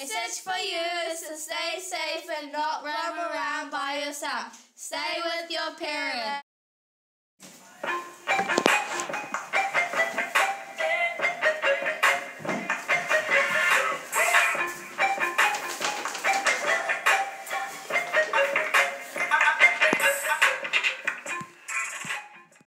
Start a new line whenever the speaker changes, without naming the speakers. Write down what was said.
message for you is to stay safe and not roam around by yourself. Stay with your parents.